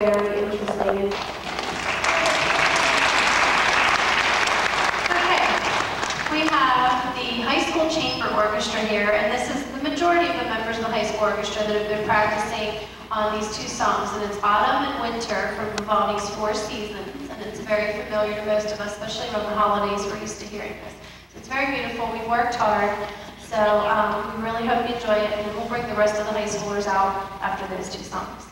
very interesting. Okay, we have the high school chamber orchestra here, and this is the majority of the members of the high school orchestra that have been practicing on these two songs, and it's Autumn and Winter from Vivaldi's Four Seasons, and it's very familiar to most of us, especially around the holidays, we're used to hearing this. So it's very beautiful, We've worked hard, so um, we really hope you enjoy it, and we'll bring the rest of the high schoolers out after those two songs.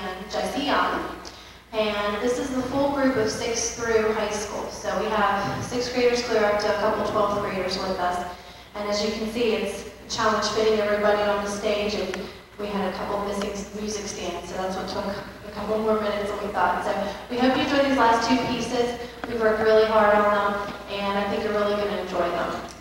And Jesse And this is the full group of sixth through high school. So we have sixth graders clear up to a couple 12th graders with us. And as you can see, it's a challenge fitting everybody on the stage, and we had a couple missing music stands, so that's what took a couple more minutes than we thought. So we hope you enjoy these last two pieces. We've worked really hard on them, and I think you're really going to enjoy them.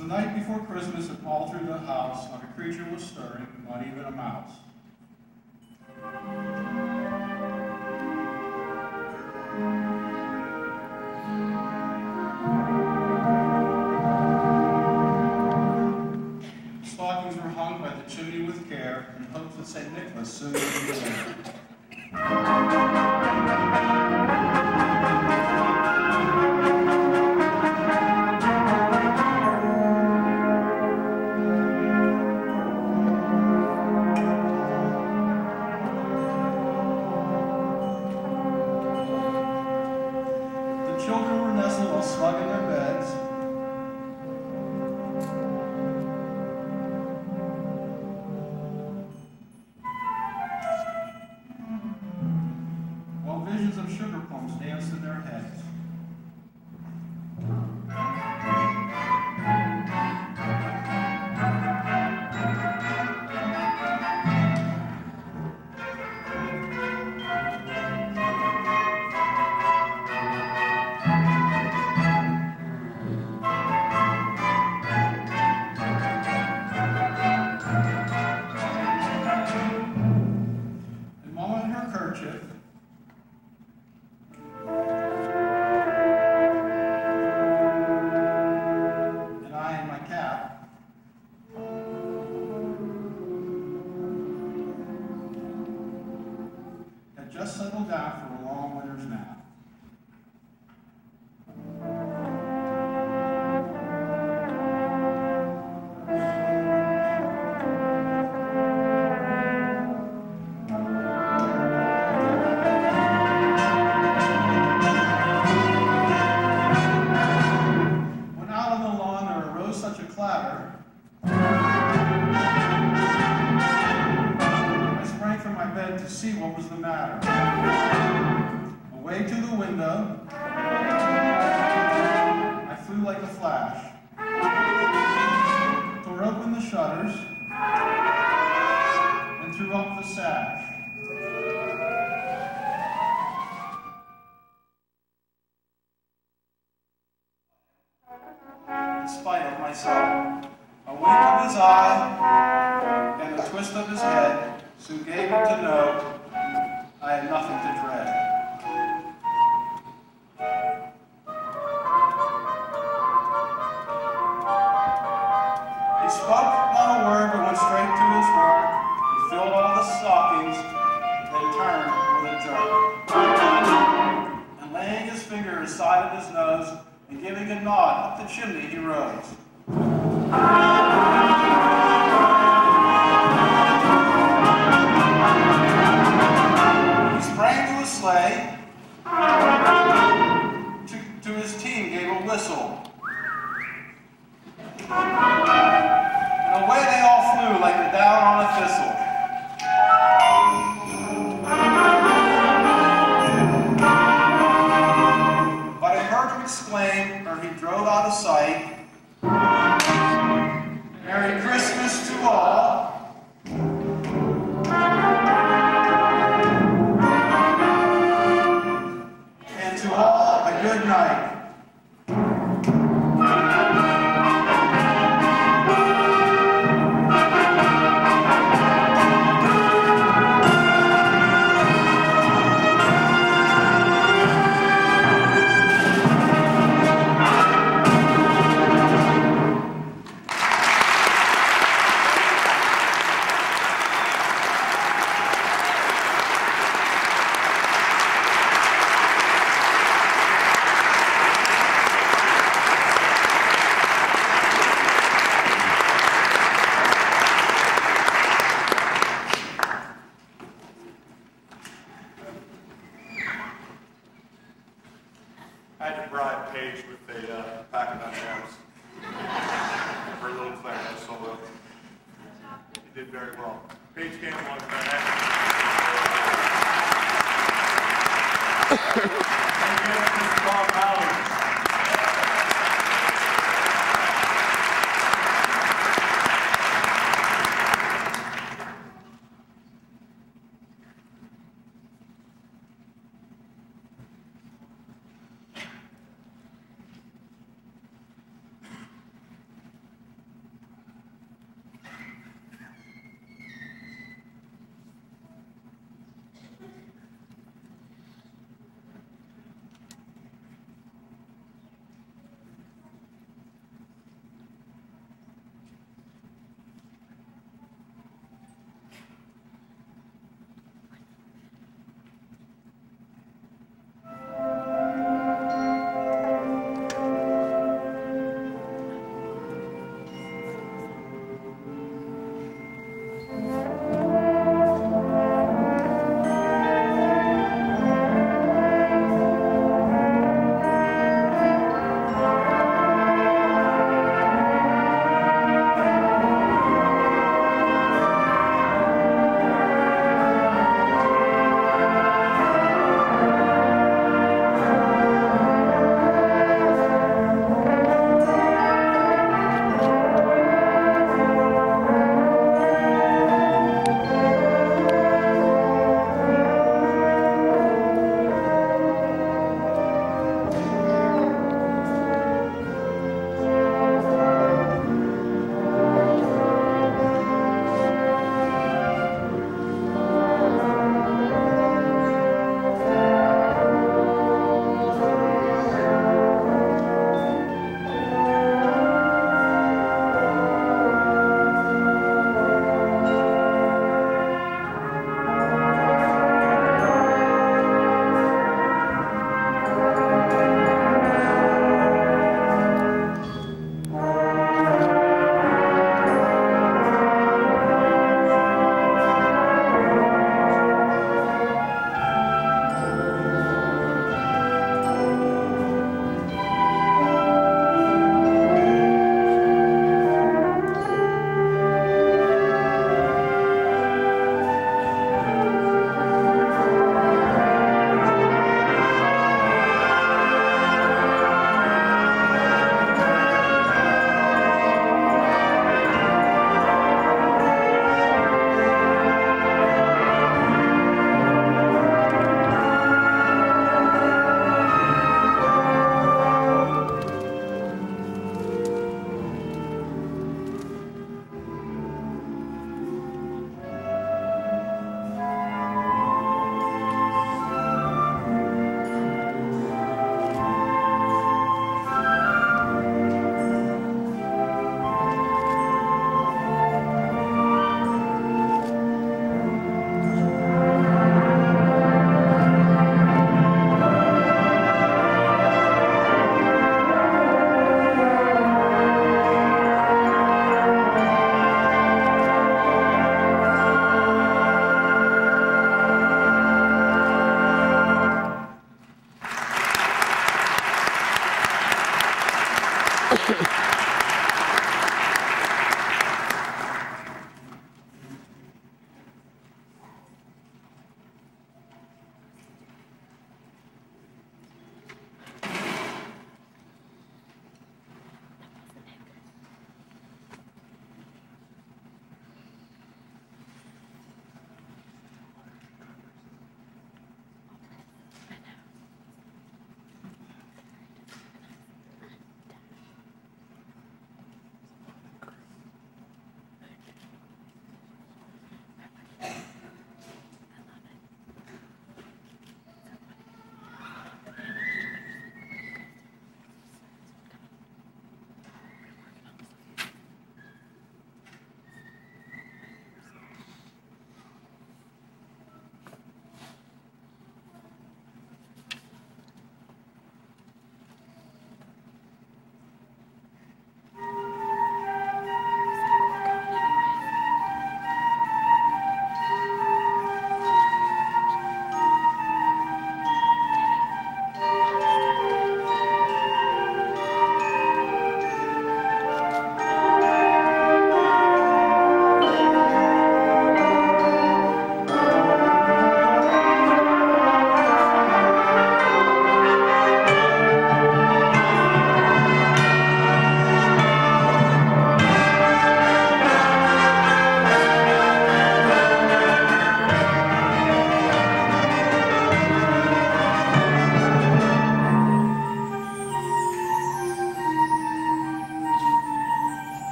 the night before Christmas, and all through the house not a creature was stirring, not even a mouse.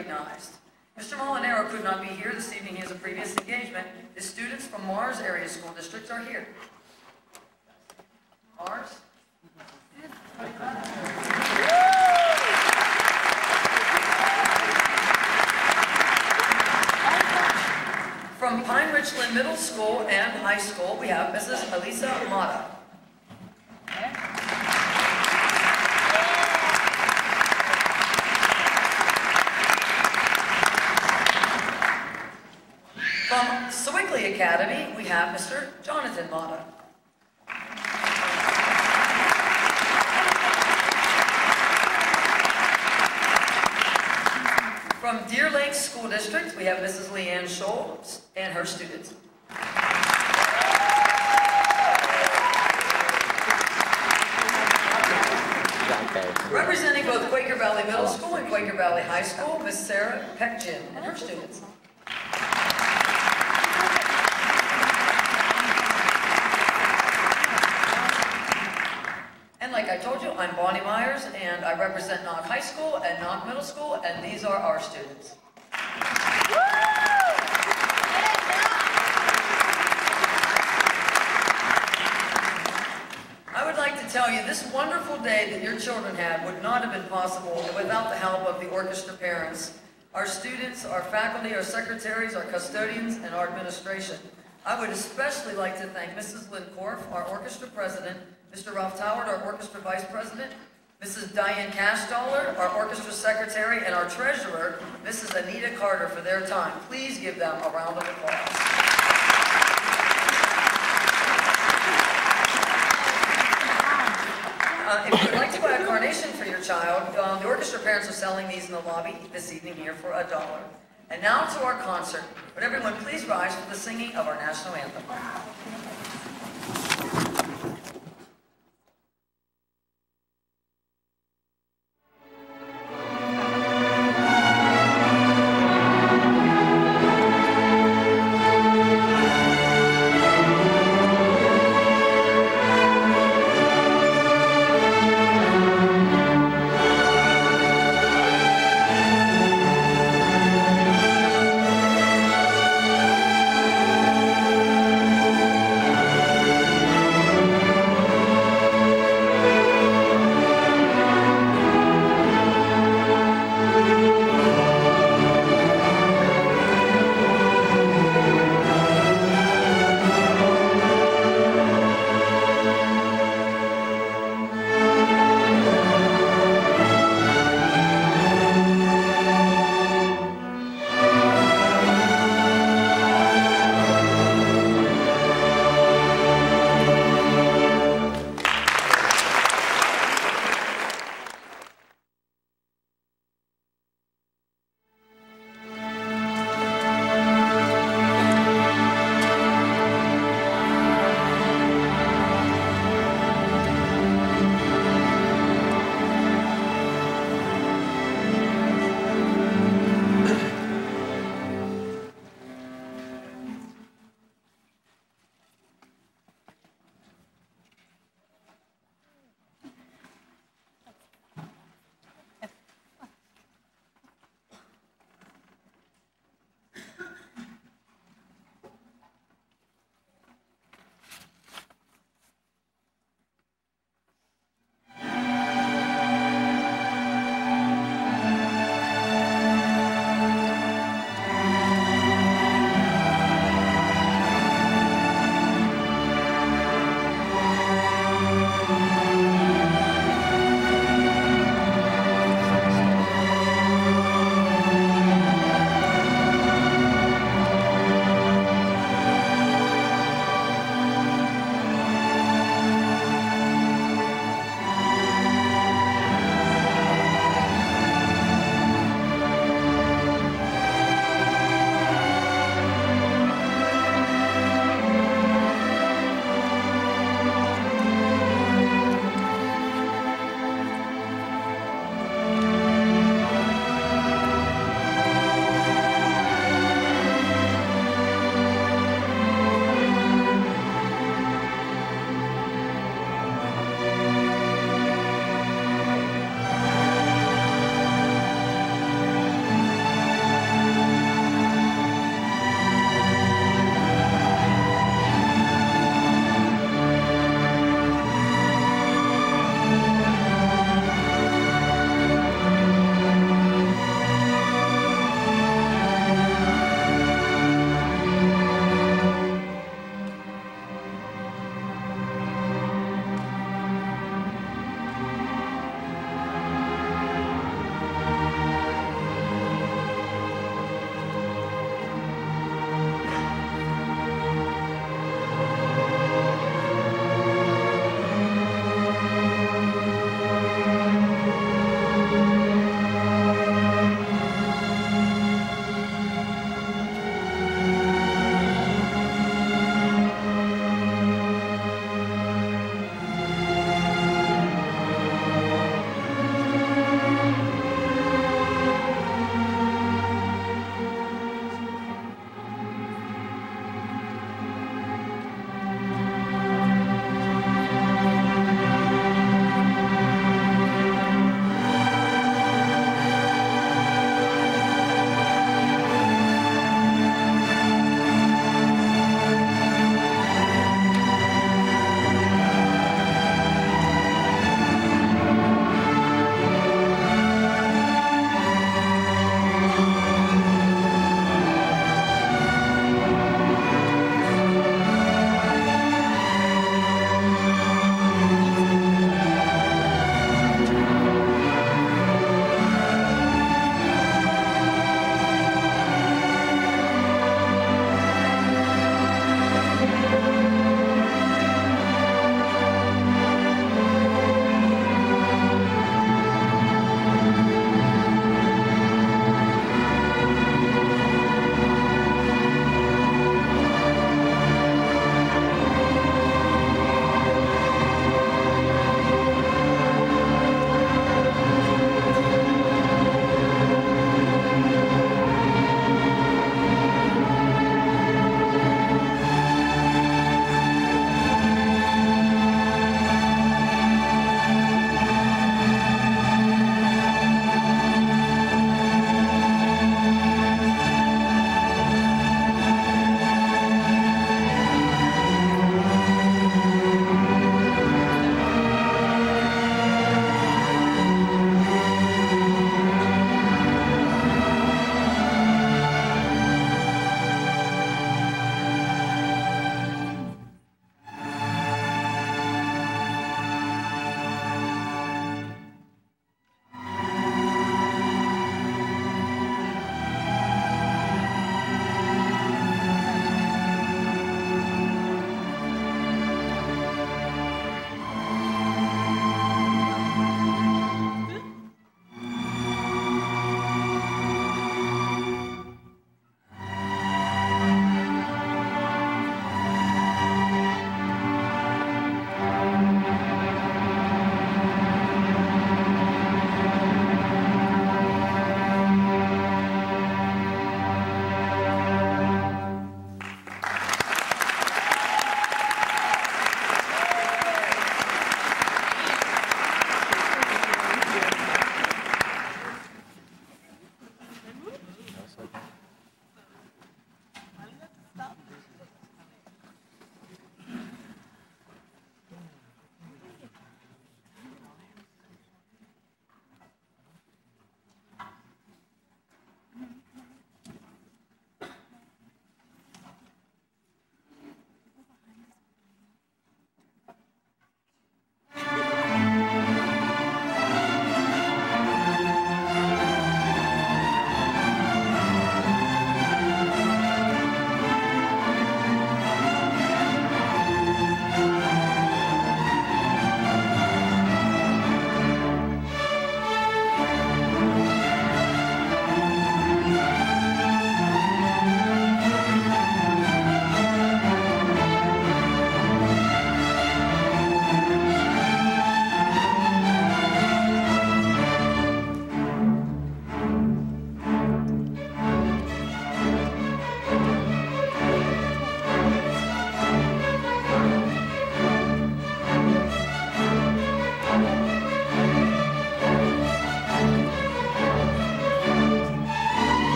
Recognized? Mr. Molinaro could not be here this evening, he has a previous engagement. His students from Mars Area School District are here. Mars? From Pine Richland Middle School and High School, we have Mrs. Elisa Mata. From Sewickley Academy, we have Mr. Jonathan Mata. From Deer Lakes School District, we have Mrs. Leanne Scholz and her students. Representing both Quaker Valley Middle School and Quaker Valley High School, Miss Sarah Peckjin and her students. And like I told you, I'm Bonnie Myers, and I represent Knoch High School and Knoch Middle School, and these are our students. I would like to tell you, this wonderful day that your children had would not have been possible without the help of the orchestra parents, our students, our faculty, our secretaries, our custodians, and our administration. I would especially like to thank Mrs. Lynn Korf, our orchestra president, Mr. Ralph Toward, our orchestra vice president, Mrs. Diane Cashdoller, our orchestra secretary, and our treasurer, Mrs. Anita Carter, for their time. Please give them a round of applause. Uh, if you would like to buy a carnation for your child, uh, the orchestra parents are selling these in the lobby this evening here for a dollar. And now to our concert. Would everyone please rise for the singing of our national anthem?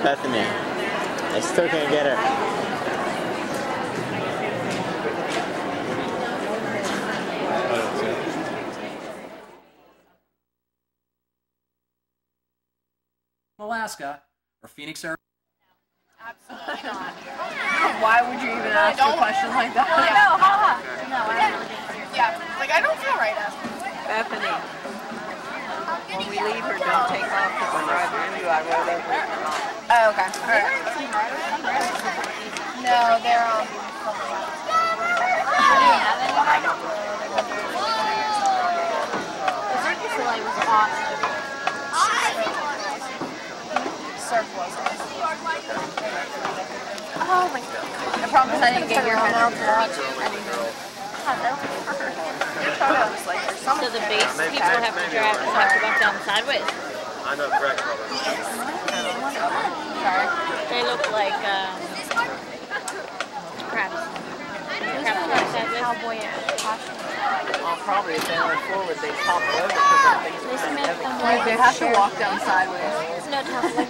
specimen. I still can't get her. sideways. No They.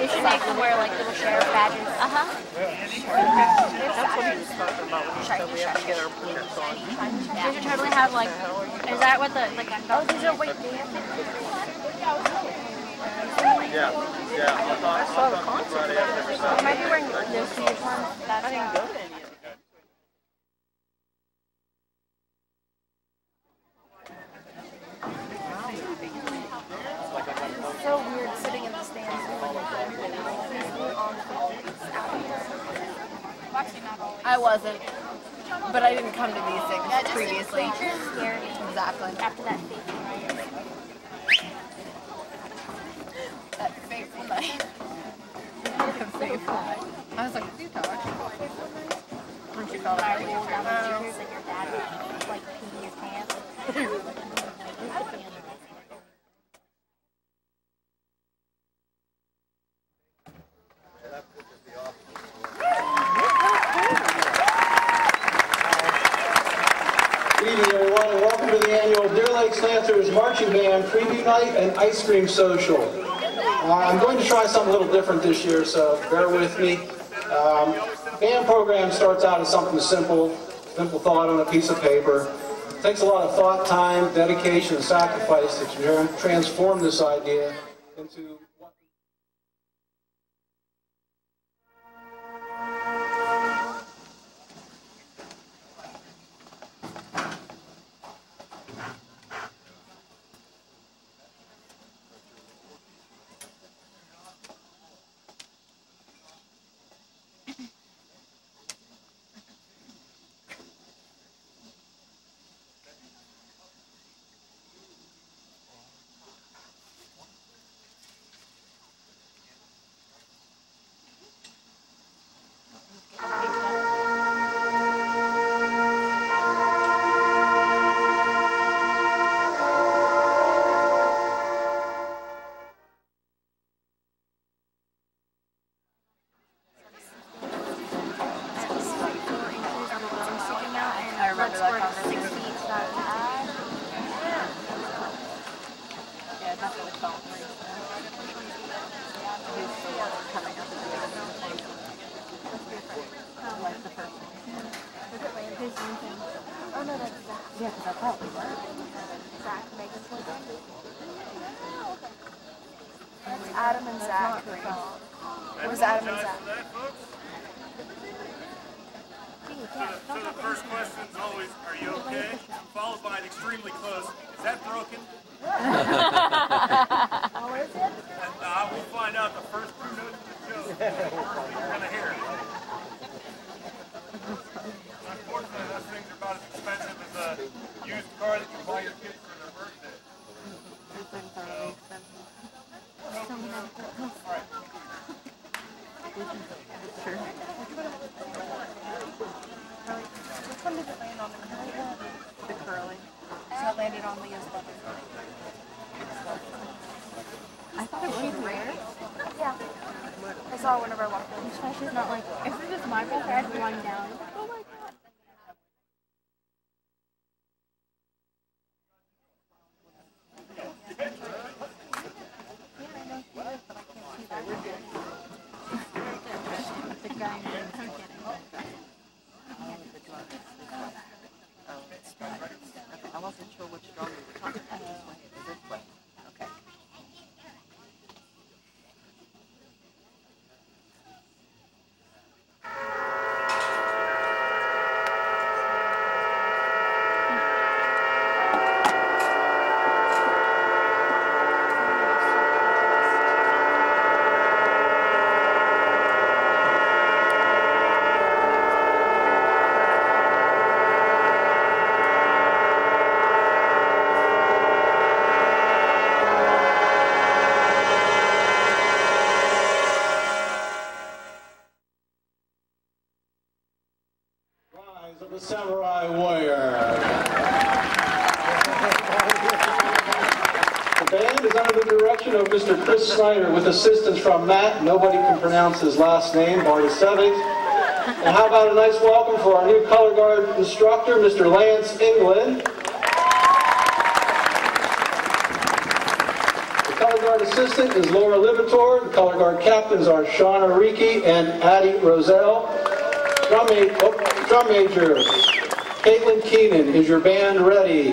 You should make them wear like little sheriff badges. Uh-huh. That's what he was talking about when he said we have to get our on. They should totally have like, is that what the, like, oh, these are, wait, yeah, yeah. I saw the concert. You might be wearing those uniforms. I didn't go to any. to these things yeah, previously. Exactly. After that a simple, simple thought on a piece of paper. It takes a lot of thought, time, dedication, and sacrifice to transform this idea into... Which one did it land on? The curly. So it landed on Leah's brother. I thought it was rare. Yeah. I saw it whenever I walked in. Especially not like, if it was my brother, I'd run down. Oh my god. The guy named I wasn't sure which drum we were talking about. This way, or this way. Okay. Rise of the Samurai Warrior. The band is under the direction of Mr. Chris Snyder with assistance from Matt, nobody can pronounce his last name, Bartasevich. And how about a nice welcome for our new color guard instructor, Mr. Lance England. The color guard assistant is Laura Livator. The color guard captains are Shauna Riki and Addie Roselle. Drum, ma- oh, drum major, Caitlin Keenan, is your band ready?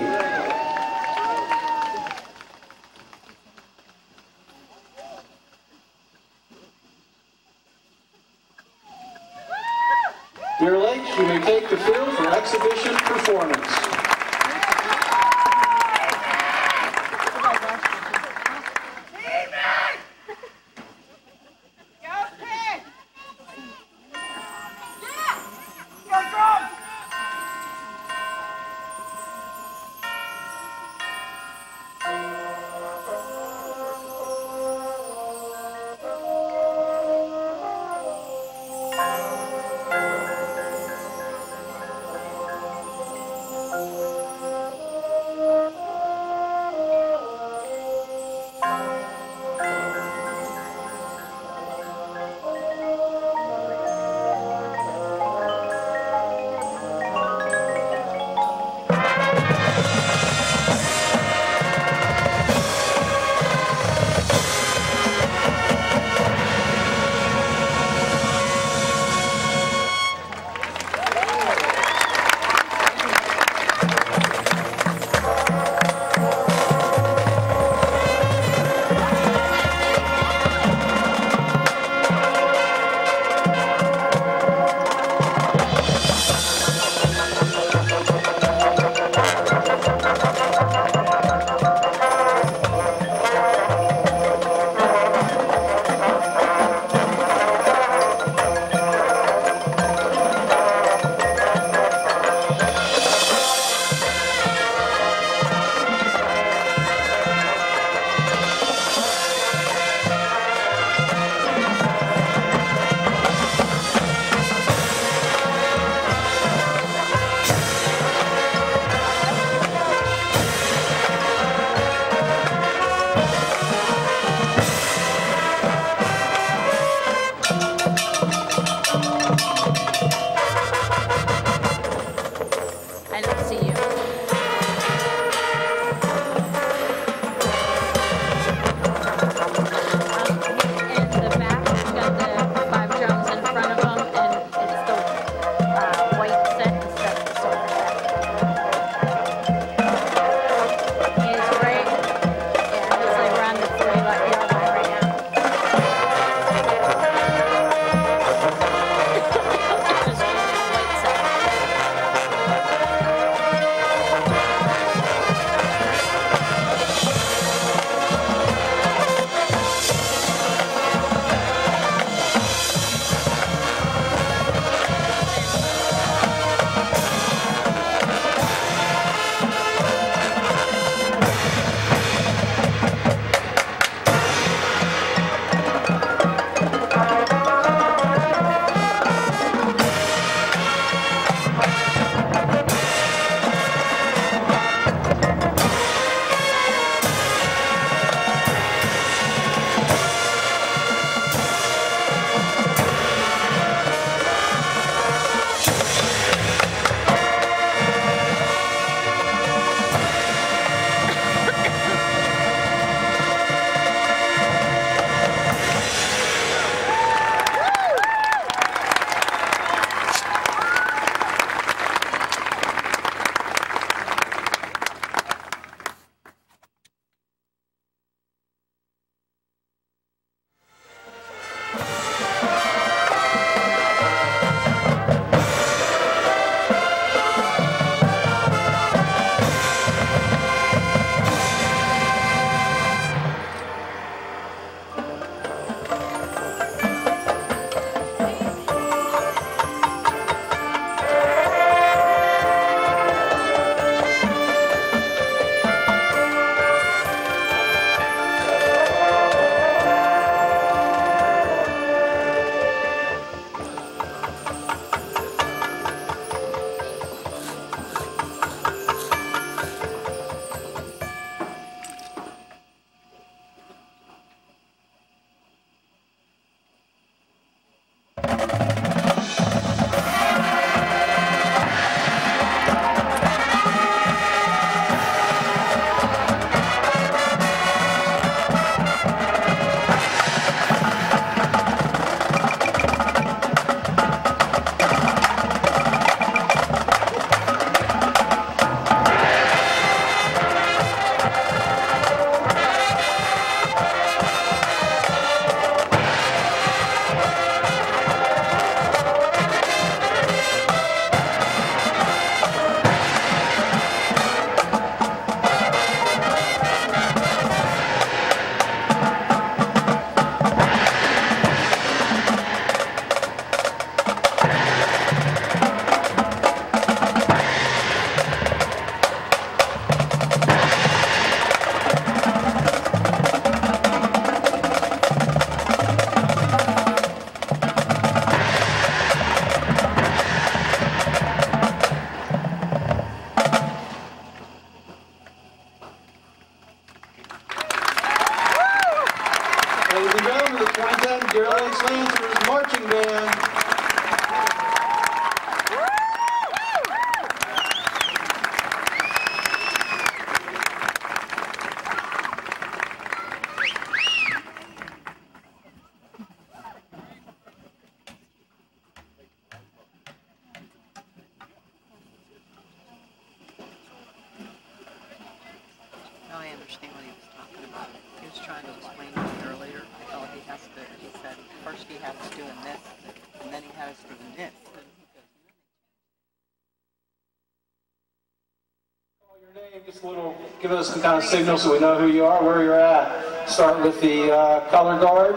Give us some kind of signal so we know who you are, where you're at. Start with the uh, color guard,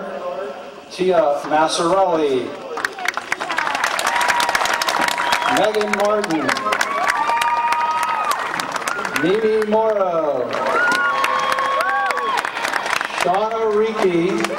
Tia Massarelli. Megan Martin. Mimi Morrow. Shauna Riki.